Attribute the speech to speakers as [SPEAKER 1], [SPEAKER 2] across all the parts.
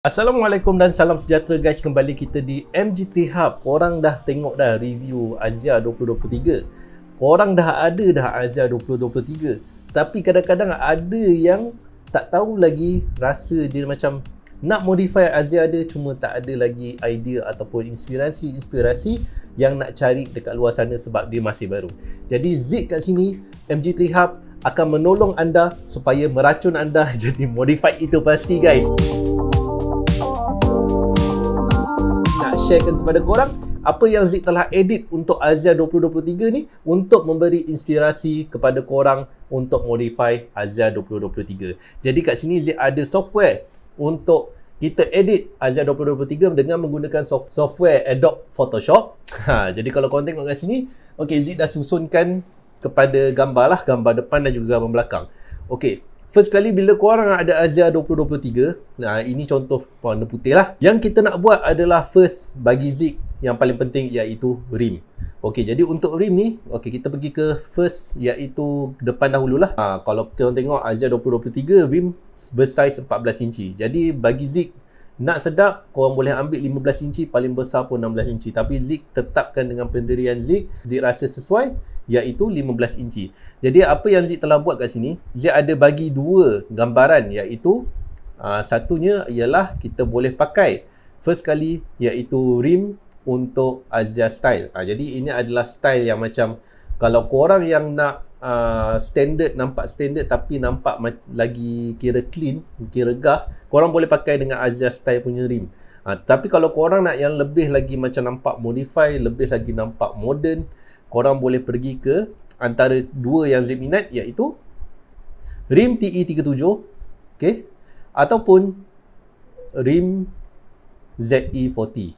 [SPEAKER 1] Assalamualaikum dan salam sejahtera guys. Kembali kita di MG3 Hub. Korang dah tengok dah review Azia 2023 Korang dah ada dah Azia 2023 Tapi kadang-kadang ada yang Tak tahu lagi Rasa dia macam Nak modify Azia dia Cuma tak ada lagi idea Ataupun inspirasi-inspirasi Yang nak cari dekat luar sana Sebab dia masih baru. Jadi Zik kat sini MG3 Hub akan menolong anda supaya meracun anda jadi modified itu pasti guys. Sharekan kepada korang apa yang Zik telah edit untuk Azia 2023 ni untuk memberi inspirasi kepada korang untuk modify Azia 2023. Jadi kat sini Zik ada software untuk kita edit Azia 2023 dengan menggunakan soft- software Adobe Photoshop. Ha, jadi kalau korang tengok kat sini, okay, Zik dah susunkan kepada gambar lah, gambar depan dan juga gambar belakang. Okay, First kali bila korang ada Azia 2023 Nah ini contoh warna putih lah. Yang kita nak buat adalah first bagi Zik Yang paling penting iaitu rim. Okey jadi untuk rim ni Okey kita pergi ke first iaitu depan dahululah ha, Kalau korang tengok Azia 2023 rim bersaiz 14 inci. Jadi bagi Zik nak sedap korang boleh ambil 15 inci paling besar pun 16 inci Tapi Zik tetapkan dengan pendirian Zik Zik rasa sesuai iaitu 15 inci. Jadi apa yang Zik telah buat kat sini, Zik ada bagi dua gambaran iaitu uh, satunya ialah kita boleh pakai first kali iaitu rim untuk Azia style. Uh, jadi ini adalah style yang macam kalau korang yang nak uh, standard nampak standard tapi nampak lagi kira clean, kira gah, korang boleh pakai dengan Azia style punya rim. Uh, tapi kalau korang nak yang lebih lagi macam nampak modify, lebih lagi nampak modern, korang boleh pergi ke antara dua yang Zip minat iaitu RIM TE37 okay, ataupun RIM ZE40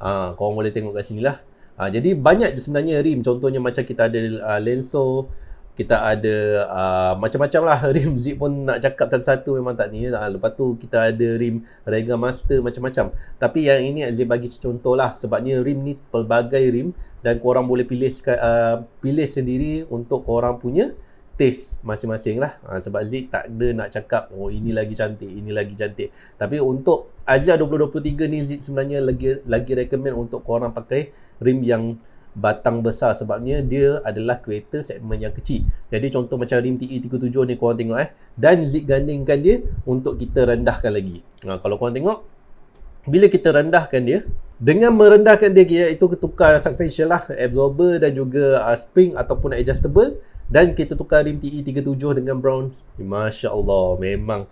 [SPEAKER 1] ha, korang boleh tengok kat sini lah ha, jadi banyak sebenarnya RIM. Contohnya macam kita ada uh, Lenso kita ada uh, macam-macam lah. Rim zip pun nak cakap satu-satu memang tak ni. Uh, lepas tu kita ada rim Rega Master macam-macam. Tapi yang ini Zip bagi contoh lah. Sebabnya rim ni pelbagai rim dan korang boleh pilih uh, pilih sendiri untuk korang punya taste masing-masing lah uh, sebab Zip tak ada nak cakap oh ini lagi cantik ini lagi cantik tapi untuk Azia 2023 ni Zip sebenarnya lagi lagi recommend untuk korang pakai rim yang batang besar sebabnya dia adalah kereta segmen yang kecil. Jadi contoh macam rim TE37 ni korang tengok eh dan Zik gandingkan dia untuk kita rendahkan lagi. Ha, kalau korang tengok bila kita rendahkan dia dengan merendahkan dia iaitu tukar suspension lah absorber dan juga uh, spring ataupun adjustable dan kita tukar rim TE37 dengan bronze. Masya-Allah memang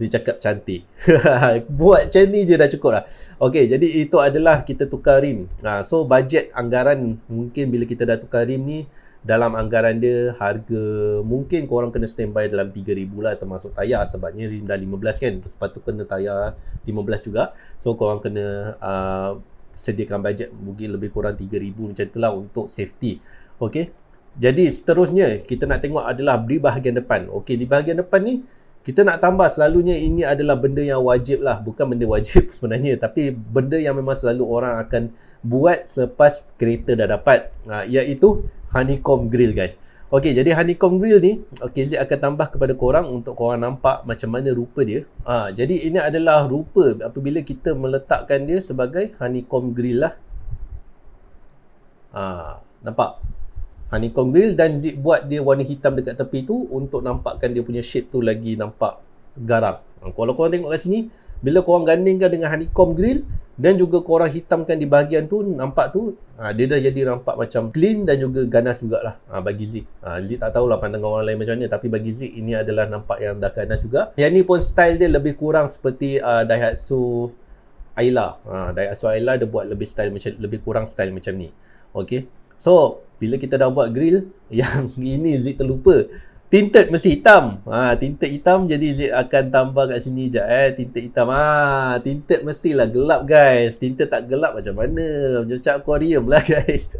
[SPEAKER 1] dia cakap cantik. Buat macam ni je dah cukup lah. Okay, jadi itu adalah kita tukar rim. Ha, so, budget anggaran mungkin bila kita dah tukar rim ni, dalam anggaran dia harga mungkin korang kena standby dalam 3000 lah termasuk tayar sebabnya rim dah 15 kan sepatutnya kena tayar 15 juga so korang kena uh, sediakan budget mungkin lebih kurang 3000 macam tu lah untuk safety ok jadi seterusnya kita nak tengok adalah di bahagian depan. Ok di bahagian depan ni kita nak tambah selalunya ini adalah benda yang wajib lah. Bukan benda wajib sebenarnya tapi benda yang memang selalu orang akan buat selepas kereta dah dapat. Ha, iaitu honeycomb grill guys. Ok jadi honeycomb grill ni ok Zid akan tambah kepada korang untuk korang nampak macam mana rupa dia. Ha, jadi ini adalah rupa apabila kita meletakkan dia sebagai honeycomb grill lah. Ha, nampak honeycomb grill dan zip buat dia warna hitam dekat tepi tu untuk nampakkan dia punya shape tu lagi nampak garang. Ha, kalau korang tengok kat sini, bila korang gandingkan dengan honeycomb grill dan juga korang hitamkan di bahagian tu, nampak tu, ha, dia dah jadi nampak macam clean dan juga ganas jugalah ha, bagi Zik. Ha, Zik tak tahulah pandangan orang lain macam mana tapi bagi Zik ini adalah nampak yang dah ganas juga. Yang ni pun style dia lebih kurang seperti uh, Daihatsu Ayla. Ha, Daihatsu Ayla dia buat lebih style macam lebih kurang style macam ni. Okay. So, bila kita dah buat grill yang ini Zik terlupa. Tinted mesti hitam. Ha, tinted hitam jadi Zik akan tambah kat sini je eh. Tinted hitam. Ha, tinted mestilah gelap guys. Tinted tak gelap macam mana? Macam aquarium lah guys.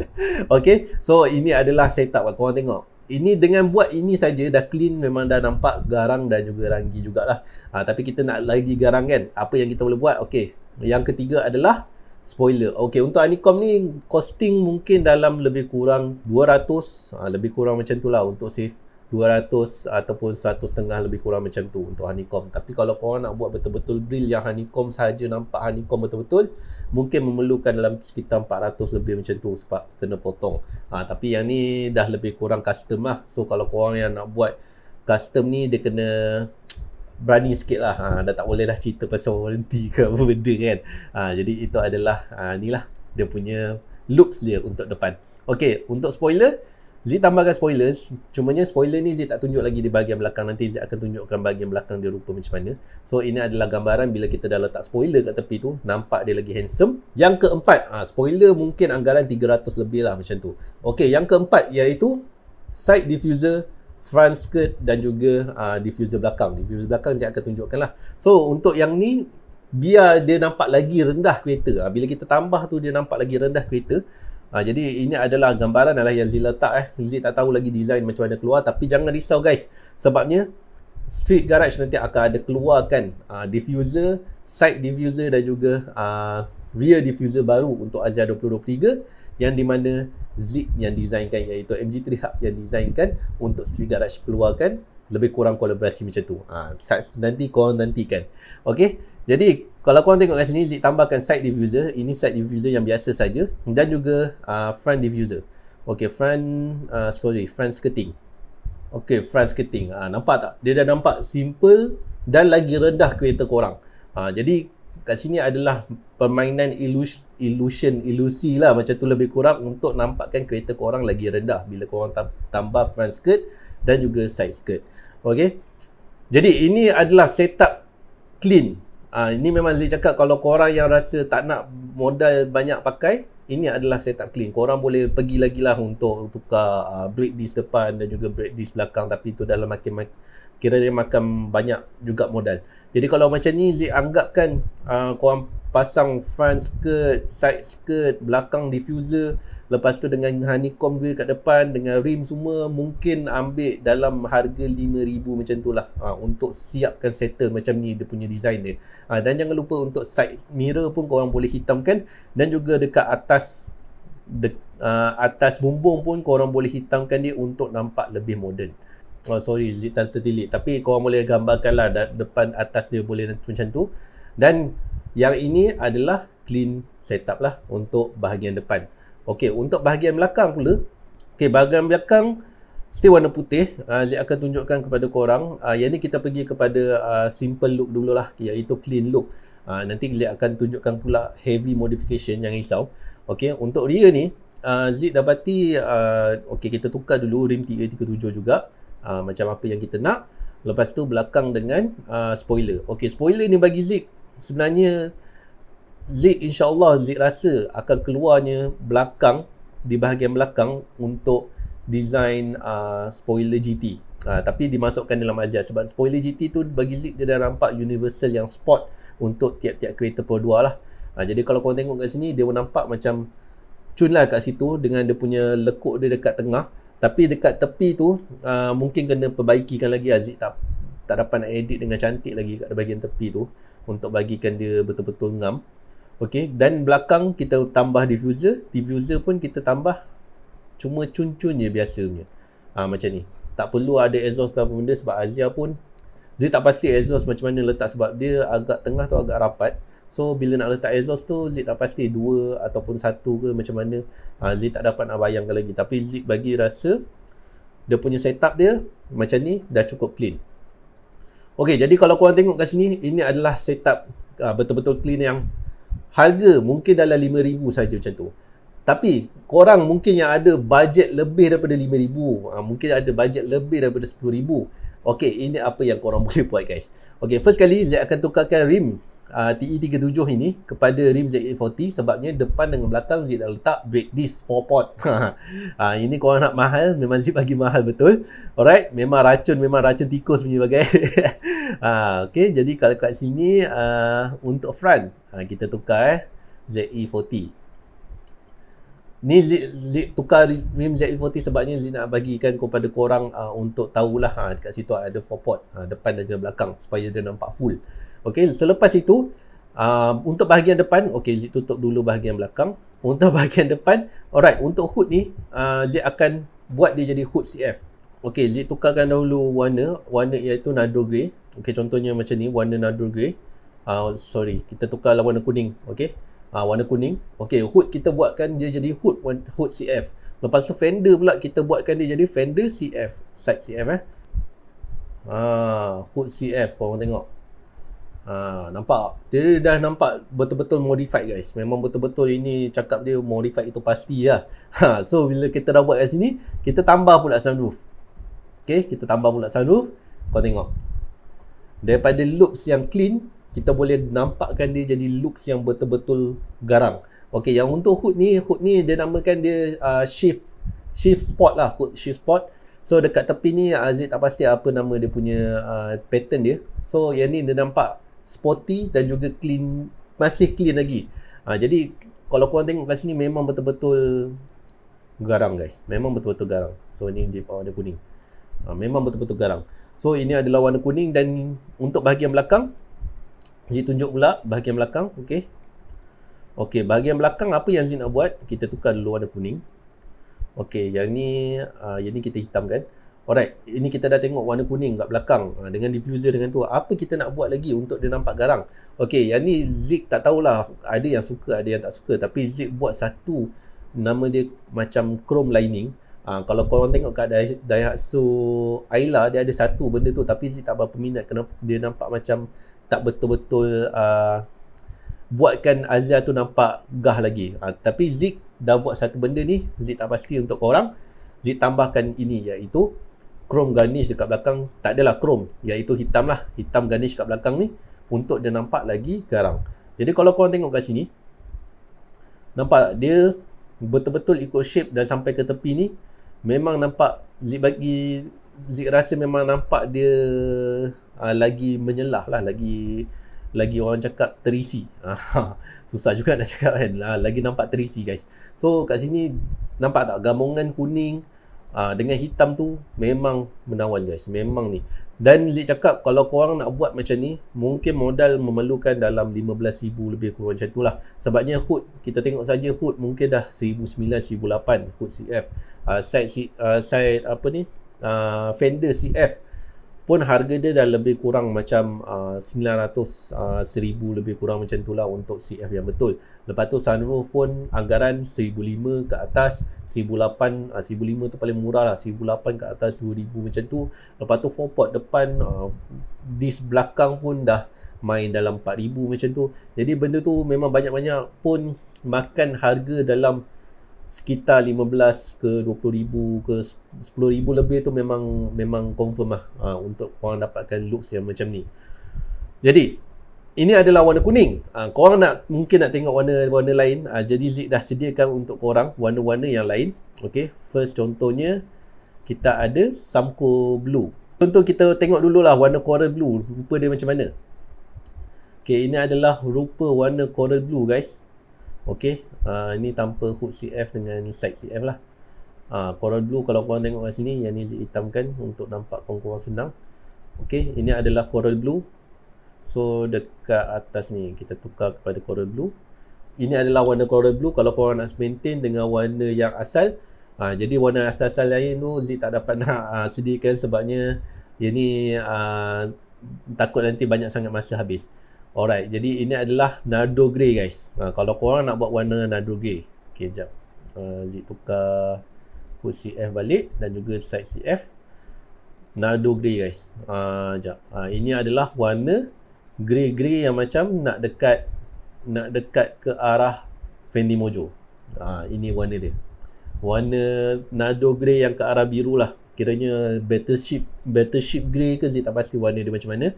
[SPEAKER 1] Okay so ini adalah setup. Lah korang tengok ini dengan buat ini saja dah clean memang dah nampak garang dan juga ranggi jugalah. Ha, tapi kita nak lagi garang kan? Apa yang kita boleh buat? Okay yang ketiga adalah spoiler. Okey, untuk honeycomb ni costing mungkin dalam lebih kurang 200, ha, lebih kurang macam tu lah untuk save 200 ataupun 100 setengah lebih kurang macam tu untuk honeycomb tapi kalau korang nak buat betul-betul grill yang honeycomb saja nampak honeycomb betul-betul mungkin memerlukan dalam sekitar 400 lebih macam tu sebab kena potong. Ha, tapi yang ni dah lebih kurang custom lah. So kalau korang yang nak buat custom ni dia kena berani sikit lah. Ha, dah tak boleh dah cerita pasal warranty ke apa benda kan. Ha, jadi itu adalah ha, ni lah dia punya looks dia untuk depan. Ok untuk spoiler Z tambahkan spoilers. Cumanya spoiler ni Z tak tunjuk lagi di bahagian belakang. Nanti Z akan tunjukkan bahagian belakang dia rupa macam mana. So ini adalah gambaran bila kita dah letak spoiler kat tepi tu Nampak dia lagi handsome. Yang keempat ha, Spoiler mungkin anggaran 300 lebih lah macam tu. Okay yang keempat iaitu Side diffuser Front skirt dan juga uh, diffuser belakang. Diffuser belakang Z akan tunjukkan lah. So untuk yang ni Biar dia nampak lagi rendah kereta. Ha, Bila kita tambah tu dia nampak lagi rendah kereta. Ha, jadi ini adalah gambaran adalah yang Zee letak eh. Zee tak tahu lagi design macam mana keluar. Tapi jangan risau guys. Sebabnya Street Garage nanti akan ada keluarkan uh, diffuser, side diffuser dan juga uh, rear diffuser baru untuk Azia 2023 yang di mana Zee yang designkan iaitu MG3 Hub yang designkan untuk Street Garage keluarkan lebih kurang kolaborasi macam tu. Ha, nanti korang nantikan. Okay. Jadi kalau korang tengok kat sini Zik tambahkan side diffuser. Ini side diffuser yang biasa saja. Dan juga uh, front diffuser. Ok front uh, sorry front skirting. Ok front skirting. Uh, nampak tak? Dia dah nampak simple dan lagi rendah kereta korang. Uh, jadi kat sini adalah permainan illusion, illusion ilusi lah. Macam tu lebih kurang untuk nampakkan kereta korang lagi rendah bila korang tambah front skirt dan juga side skirt. Ok jadi ini adalah setup clean. Ah ini memang Zik cakap kalau korang yang rasa tak nak modal banyak pakai, ini adalah setup clean. Korang boleh pergi lagi lah untuk tukar uh, brake disc depan dan juga brake disc belakang. Tapi itu dalam makin kira dia makan banyak juga modal. Jadi kalau macam ni Zik anggapkan uh, korang pasang front skirt, side skirt, belakang diffuser Lepas tu dengan honeycomb grill kat depan Dengan rim semua Mungkin ambil dalam harga RM5,000 macam tu lah. Ha, Untuk siapkan settle macam ni Dia punya design dia. Ha, Dan jangan lupa untuk side mirror pun korang boleh hitamkan. Dan juga dekat atas de, uh, Atas bumbung pun korang boleh hitamkan dia Untuk nampak lebih modern Oh sorry tertilik Tapi korang boleh gambarkan lah Depan atas dia boleh macam tu Dan yang ini adalah clean setup lah Untuk bahagian depan Okey, untuk bahagian belakang pula. Okey, bahagian belakang still warna putih. Uh, Zee akan tunjukkan kepada korang. Uh, yang ni kita pergi kepada uh, simple look dululah, iaitu clean look. Uh, nanti Zee akan tunjukkan pula heavy modification yang risau. Okey, untuk rear ni, uh, Zee dapati, uh, okey kita tukar dulu rim 337 juga. Uh, macam apa yang kita nak. Lepas tu belakang dengan uh, spoiler. Okey, spoiler ni bagi Zee sebenarnya Zik insyaAllah Zik rasa akan keluarnya belakang di bahagian belakang untuk design uh, spoiler GT uh, tapi dimasukkan dalam ajar sebab spoiler GT tu bagi Zik dia dah nampak universal yang sport untuk tiap-tiap kereta Pro 2 lah. Uh, jadi kalau korang tengok kat sini dia nampak macam cun lah kat situ dengan dia punya lekuk dia dekat tengah tapi dekat tepi tu uh, mungkin kena perbaikikan lagi Aziz tak tak dapat nak edit dengan cantik lagi kat bahagian tepi tu untuk bagikan dia betul-betul ngam Okey, dan belakang kita tambah diffuser. Diffuser pun kita tambah cuma cun-cun je biasa punya. Ha, macam ni. Tak perlu ada exhaust ke apa benda sebab Azia pun dia tak pasti exhaust macam mana letak sebab dia agak tengah tu agak rapat. So bila nak letak exhaust tu Zid tak pasti dua ataupun satu ke macam mana. Ha, Zid tak dapat nak bayangkan lagi. Tapi Zid bagi rasa dia punya setup dia macam ni dah cukup clean. Okey, jadi kalau korang tengok kat sini ini adalah setup uh, betul-betul clean yang harga mungkin dalam RM5,000 saja macam tu. Tapi korang mungkin yang ada bajet lebih daripada RM5,000, ha, mungkin ada bajet lebih daripada RM10,000. Okey, ini apa yang korang boleh buat guys. Okey, first kali saya akan tukarkan rim uh, TE37 ini kepada rim ZA40 sebabnya depan dengan belakang Zid dah letak brake disc 4 port. uh, ini korang nak mahal, memang Zid bagi mahal betul. Alright, memang racun, memang racun tikus punya bagai. uh, okay, jadi kalau kat sini uh, untuk front, uh, kita tukar eh, ZE40. Ni Zid, Zid tukar rim ZE40 sebabnya Zid nak bagikan kepada korang uh, untuk tahulah uh, dekat situ ada 4 port uh, depan dan belakang supaya dia nampak full. Okey, selepas itu uh, untuk bahagian depan, okey Zid tutup dulu bahagian belakang. Untuk bahagian depan, alright, untuk hood ni uh, Zid akan buat dia jadi hood CF. okey Zik tukarkan dahulu warna. Warna iaitu nado grey. Okey contohnya macam ni warna nado grey. Uh, sorry kita tukarlah warna kuning okey? Uh, warna kuning. Okey hood kita buatkan dia jadi hood hood CF lepas tu fender pula kita buatkan dia jadi fender CF side CF eh? Ah hood CF korang tengok Ha, nampak? Dia dah nampak betul-betul modified guys. Memang betul-betul ini cakap dia modified itu pasti lah. Ha, so bila kita dah buat kat sini, kita tambah pula sunroof. Okay, kita tambah pula sunroof. Kau tengok. Daripada looks yang clean, kita boleh nampakkan dia jadi looks yang betul-betul garang. Okay, yang untuk hood ni, hood ni dia namakan dia uh, shift shift spot lah, hood shift spot. So dekat tepi ni Aziz tak pasti apa nama dia punya uh, pattern dia. So yang ni dia nampak sporty dan juga clean masih clean lagi. Ha, jadi kalau korang tengok kat sini memang betul-betul garang guys. Memang betul-betul garang. So ini jeep warna kuning. Ha, memang betul-betul garang. So ini adalah warna kuning dan untuk bahagian belakang Zee tunjuk pula bahagian belakang. Okey. Okey, bahagian belakang apa yang Zee nak buat? Kita tukar dulu warna kuning. Okey, yang ni uh, yang ni kita hitamkan. Alright, ini kita dah tengok warna kuning kat belakang ha, dengan diffuser dengan tu. Apa kita nak buat lagi untuk dia nampak garang? Okey, yang ni Zik tak tahulah. Ada yang suka, ada yang tak suka. Tapi Zik buat satu nama dia macam chrome lining. Ha, kalau korang tengok kat Daihatsu Ayla, dia ada satu benda tu. Tapi Zik tak berapa minat kerana dia nampak macam tak betul-betul uh, buatkan Azia tu nampak gah lagi. Ha, tapi Zik dah buat satu benda ni. Zik tak pasti untuk korang. Zik tambahkan ini iaitu chrome garnish dekat belakang tak adalah chrome iaitu hitam lah. Hitam garnish kat belakang ni untuk dia nampak lagi garang. Jadi kalau korang tengok kat sini nampak dia betul-betul ikut shape dan sampai ke tepi ni memang nampak Zik bagi Zik rasa memang nampak dia uh, lagi menyelah lah lagi lagi orang cakap terisi. Susah juga nak cakap kan. Lagi nampak terisi guys. So kat sini nampak tak? Gabungan kuning uh, dengan hitam tu memang menawan guys. Memang ni. Dan Zik cakap kalau korang nak buat macam ni mungkin modal memerlukan dalam 15,000 lebih kurang macam tu lah. Sebabnya hood kita tengok saja hood mungkin dah 1,900 1,800 hood CF uh, side, uh, side apa ni? Uh, fender CF pun harga dia dah lebih kurang macam uh, 900 uh, 1000 lebih kurang macam tu lah untuk CF yang betul lepas tu sunroof pun anggaran 1005 ke atas 1008 uh, 1005 tu paling murah lah 1008 ke atas 2000 macam tu. Lepas tu four port depan uh, disc belakang pun dah main dalam 4000 macam tu. Jadi benda tu memang banyak-banyak pun makan harga dalam sekitar 15 ke 20 ribu ke 10 ribu lebih tu memang memang confirm lah ha, untuk korang dapatkan looks yang macam ni. Jadi ini adalah warna kuning. Ha, korang nak mungkin nak tengok warna-warna lain. Ha, jadi Zik dah sediakan untuk korang warna-warna yang lain. Ok first contohnya kita ada Samco Blue. Contoh kita tengok dulu lah warna coral blue. Rupa dia macam mana? Ok ini adalah rupa warna coral blue guys. Okey, uh, ini tanpa hook CF dengan side CF lah. Uh, coral blue kalau korang tengok kat sini yang ni hitamkan untuk nampak korang senang. Okey, ini adalah coral blue. So dekat atas ni kita tukar kepada coral blue. Ini adalah warna coral blue kalau korang nak maintain dengan warna yang asal. Uh, jadi warna asal-asal lain tu Zik tak dapat nak uh, sediakan sebabnya yang ni uh, takut nanti banyak sangat masa habis. Alright, jadi ini adalah Nardo Grey guys. Ha, kalau korang nak buat warna Nardo Grey. Okay, jap. Uh, Zik tukar hood CF balik dan juga side CF. Nardo Grey guys. Jap. Uh, ini adalah warna grey-grey yang macam nak dekat nak dekat ke arah Fendi Mojo. Uh, ini warna dia. Warna Nardo Grey yang ke arah biru lah. Kiranya Battleship Battleship Grey ke Zik tak pasti warna dia macam mana.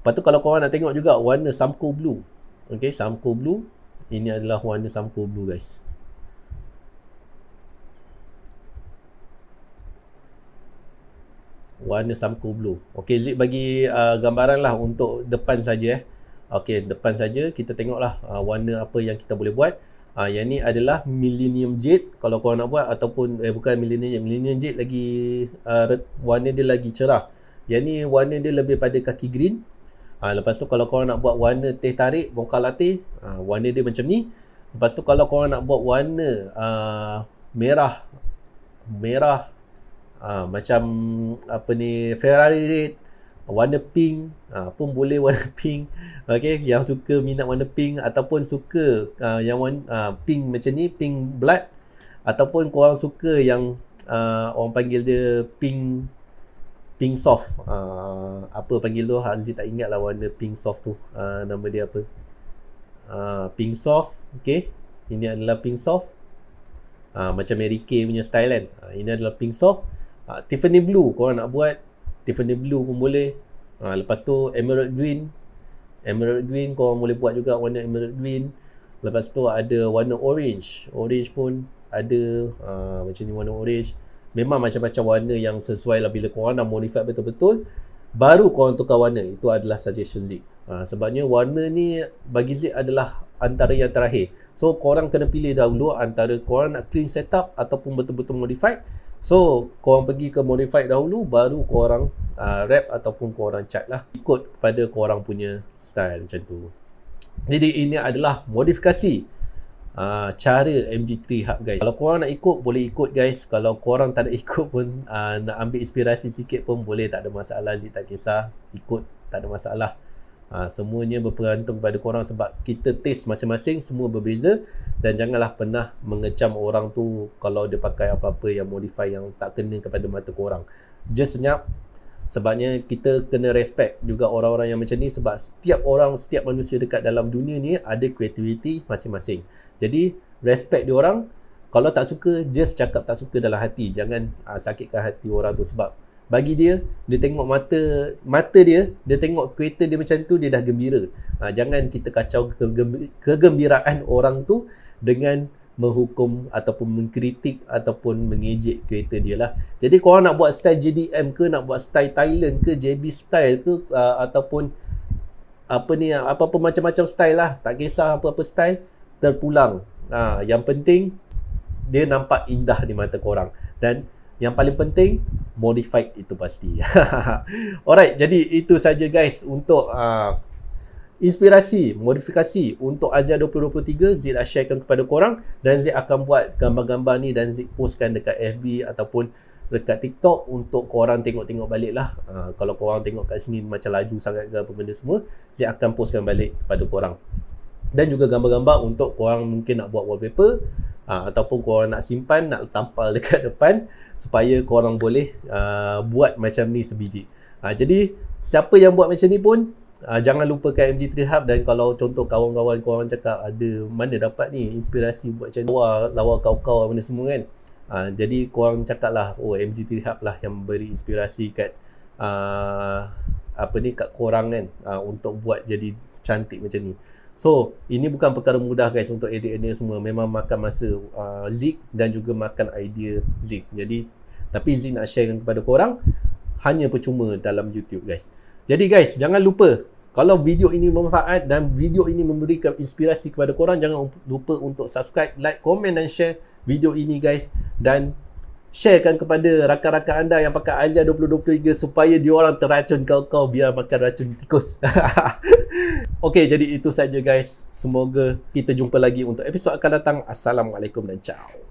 [SPEAKER 1] Lepas tu kalau korang nak tengok juga warna Samco Blue. Okay, Samco Blue. Ini adalah warna Samco Blue guys. Warna Samco Blue. Okay, Zik bagi uh, gambaran lah untuk depan saja eh. Okay, depan saja kita tengoklah uh, warna apa yang kita boleh buat. Uh, yang ni adalah Millennium Jade kalau korang nak buat ataupun eh bukan Millennium Jade, Millennium Jade lagi uh, warna dia lagi cerah. Yang ni warna dia lebih pada kaki green Ha, lepas tu kalau korang nak buat warna teh tarik, mocha latte, ha, warna dia macam ni. Lepas tu kalau korang nak buat warna uh, merah, merah uh, macam apa ni Ferrari red warna pink uh, pun boleh warna pink. Okey yang suka minat warna pink ataupun suka uh, yang warna uh, pink macam ni pink blood ataupun korang suka yang uh, orang panggil dia pink pink soft. Uh, apa panggil tu? Hanzi tak ingat lah warna pink soft tu. Uh, nama dia apa? Uh, pink soft okey ini adalah pink soft. Uh, macam Mary Kay punya style kan? Uh, ini adalah pink soft uh, Tiffany blue korang nak buat Tiffany blue pun boleh. Ha, lepas tu emerald green. Emerald green kau boleh buat juga warna emerald green. Lepas tu ada warna orange. Orange pun ada ha, macam ni warna orange. Memang macam-macam warna yang sesuai lah bila korang dah modify betul-betul baru korang tukar warna. Itu adalah suggestion Zik. Ha, sebabnya warna ni bagi Zik adalah antara yang terakhir. So korang kena pilih dahulu antara korang nak clean setup ataupun betul-betul modified So, korang pergi ke modified dahulu baru korang uh, rap ataupun korang chat lah ikut kepada korang punya style macam tu. Jadi ini adalah modifikasi uh, cara MG3 Hub guys. Kalau korang nak ikut boleh ikut guys. Kalau korang tak nak ikut pun uh, nak ambil inspirasi sikit pun boleh tak ada masalah. Zik tak kisah ikut tak ada masalah. Ha, semuanya berperantung kepada korang sebab kita taste masing-masing semua berbeza dan janganlah pernah mengecam orang tu kalau dia pakai apa-apa yang modify yang tak kena kepada mata korang. Just senyap sebabnya kita kena respect juga orang-orang yang macam ni sebab setiap orang, setiap manusia dekat dalam dunia ni ada kreativiti masing-masing. Jadi respect dia orang kalau tak suka just cakap tak suka dalam hati jangan uh, sakitkan hati orang tu sebab bagi dia dia tengok mata mata dia dia tengok kereta dia macam tu dia dah gembira. Ha, jangan kita kacau kegembiraan orang tu dengan menghukum ataupun mengkritik ataupun mengejek kereta dia lah. Jadi korang nak buat style JDM ke nak buat style Thailand ke JB style ke uh, ataupun apa ni apa-apa macam-macam style lah. Tak kisah apa-apa style terpulang. Ha, yang penting dia nampak indah di mata korang. Dan yang paling penting modified itu pasti. Alright, jadi itu saja guys untuk uh, inspirasi, modifikasi untuk Azia 2023 Zid sharekan kepada korang dan Zid akan buat gambar-gambar ni dan Zid postkan dekat FB ataupun dekat TikTok untuk korang tengok-tengok balik lah. Uh, kalau korang tengok kat sini macam laju sangat ke apa benda semua, Zid akan postkan balik kepada korang. Dan juga gambar-gambar untuk korang mungkin nak buat wallpaper uh, ataupun korang nak simpan nak tampal dekat depan supaya korang boleh uh, buat macam ni sebiji. Uh, jadi siapa yang buat macam ni pun uh, jangan lupakan MG3 Hub dan kalau contoh kawan-kawan korang cakap ada mana dapat ni inspirasi buat macam lawa lawa kau-kau mana semua kan. Uh, jadi korang cakap lah oh MG3 Hub lah yang beri inspirasi kat uh, apa ni kat korang kan uh, untuk buat jadi cantik macam ni. So, ini bukan perkara mudah guys untuk edit-edit semua. Memang makan masa uh, Zik dan juga makan idea Zik. Jadi, tapi Zik nak sharekan kepada korang hanya percuma dalam YouTube guys. Jadi guys, jangan lupa kalau video ini bermanfaat dan video ini memberikan inspirasi kepada korang, jangan lupa untuk subscribe, like, komen dan share video ini guys. Dan sharekan kepada rakan-rakan anda yang pakai Azia 2023 supaya dia orang teracun kau-kau biar makan racun tikus. Okey, jadi itu saja guys. Semoga kita jumpa lagi untuk episod akan datang. Assalamualaikum dan ciao.